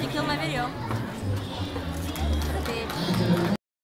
She killed my video.